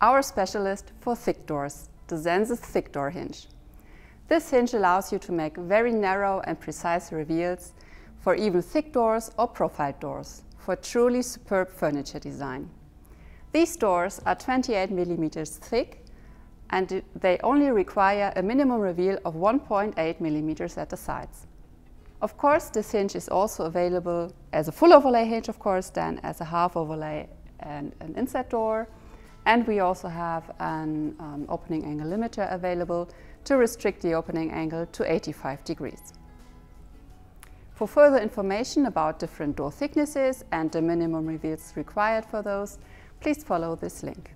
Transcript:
our specialist for thick doors, the Sensys thick door hinge. This hinge allows you to make very narrow and precise reveals for even thick doors or profiled doors for truly superb furniture design. These doors are 28 millimeters thick and they only require a minimum reveal of 1.8 millimeters at the sides. Of course, this hinge is also available as a full overlay hinge, of course, then as a half overlay and an inset door. And we also have an um, opening angle limiter available to restrict the opening angle to 85 degrees. For further information about different door thicknesses and the minimum reveals required for those, please follow this link.